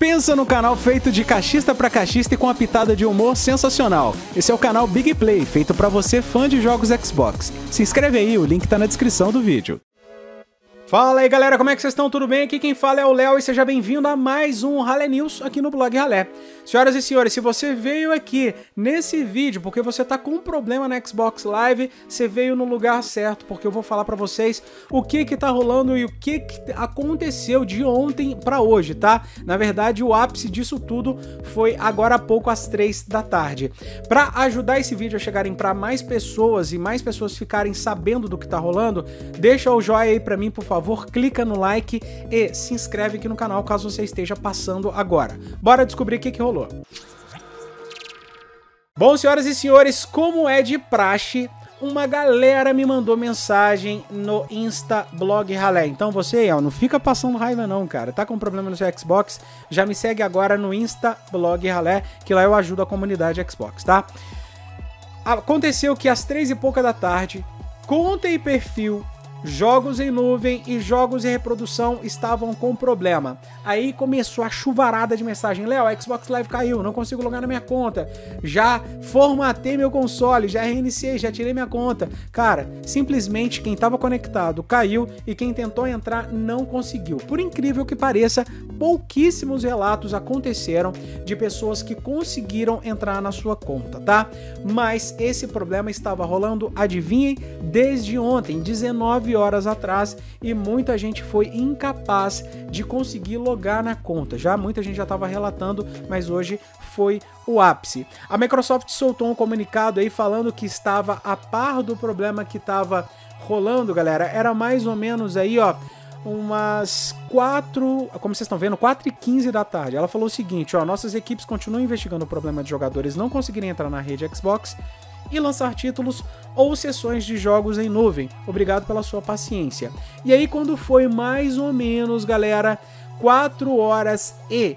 Pensa no canal feito de cachista para cachista e com a pitada de humor sensacional. Esse é o canal Big Play, feito para você fã de jogos Xbox. Se inscreve aí, o link tá na descrição do vídeo. Fala aí galera, como é que vocês estão? Tudo bem? Aqui quem fala é o Léo e seja bem-vindo a mais um Ralé News aqui no blog Ralé. Senhoras e senhores, se você veio aqui nesse vídeo porque você tá com um problema na Xbox Live, você veio no lugar certo, porque eu vou falar pra vocês o que que tá rolando e o que que aconteceu de ontem pra hoje, tá? Na verdade, o ápice disso tudo foi agora há pouco às 3 da tarde. Pra ajudar esse vídeo a chegarem pra mais pessoas e mais pessoas ficarem sabendo do que tá rolando, deixa o joinha aí pra mim, por favor favor, clica no like e se inscreve aqui no canal caso você esteja passando agora. Bora descobrir o que, que rolou. Bom, senhoras e senhores, como é de praxe, uma galera me mandou mensagem no Insta Blog Ralé. Então você, ó, não fica passando raiva não, cara. Tá com problema no seu Xbox? Já me segue agora no Insta Blog Ralé, que lá eu ajudo a comunidade Xbox, tá? Aconteceu que às três e pouca da tarde, conta e perfil Jogos em nuvem e jogos em reprodução estavam com problema. Aí começou a chuvarada de mensagem: Léo, Xbox Live caiu, não consigo logar na minha conta. Já formatei meu console, já reiniciei, já tirei minha conta. Cara, simplesmente quem estava conectado caiu e quem tentou entrar não conseguiu. Por incrível que pareça, pouquíssimos relatos aconteceram de pessoas que conseguiram entrar na sua conta, tá? Mas esse problema estava rolando, adivinhem, desde ontem, 19 9 horas atrás e muita gente foi incapaz de conseguir logar na conta. Já muita gente já estava relatando, mas hoje foi o ápice. A Microsoft soltou um comunicado aí falando que estava a par do problema que estava rolando, galera. Era mais ou menos aí, ó, umas 4, como vocês estão vendo, 4 e 15 da tarde. Ela falou o seguinte, ó, nossas equipes continuam investigando o problema de jogadores não conseguirem entrar na rede Xbox e lançar títulos ou sessões de jogos em nuvem. Obrigado pela sua paciência. E aí, quando foi mais ou menos, galera, 4 horas e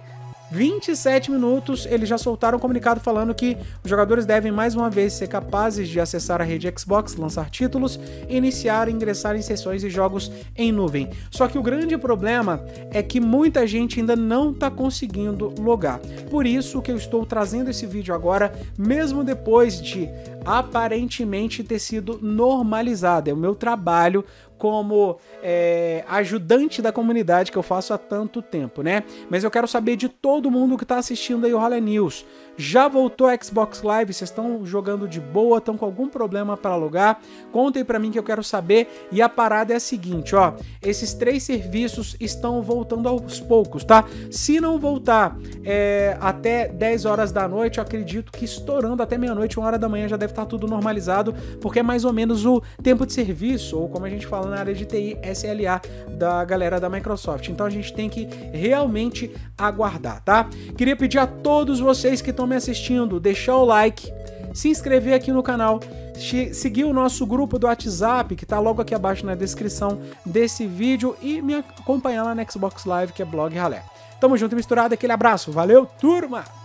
27 minutos, eles já soltaram um comunicado falando que os jogadores devem mais uma vez ser capazes de acessar a rede Xbox, lançar títulos, iniciar e ingressar em sessões e jogos em nuvem. Só que o grande problema é que muita gente ainda não está conseguindo logar. Por isso que eu estou trazendo esse vídeo agora, mesmo depois de aparentemente ter sido normalizado. É o meu trabalho como é, ajudante da comunidade que eu faço há tanto tempo, né? Mas eu quero saber de todo mundo que está assistindo aí o Rally News. Já voltou a Xbox Live? Vocês estão jogando de boa? Estão com algum problema para alugar? Contem para mim que eu quero saber. E a parada é a seguinte, ó. Esses três serviços estão voltando aos poucos, tá? Se não voltar é, até 10 horas da noite, eu acredito que estourando até meia-noite, uma hora da manhã já deve estar tá tudo normalizado, porque é mais ou menos o tempo de serviço, ou como a gente fala na área de TI, SLA da galera da Microsoft. Então a gente tem que realmente aguardar, tá? Queria pedir a todos vocês que estão me assistindo, deixar o like, se inscrever aqui no canal, seguir o nosso grupo do WhatsApp, que está logo aqui abaixo na descrição desse vídeo, e me acompanhar lá na Xbox Live, que é Blog Ralé. Tamo junto e misturado, aquele abraço, valeu, turma!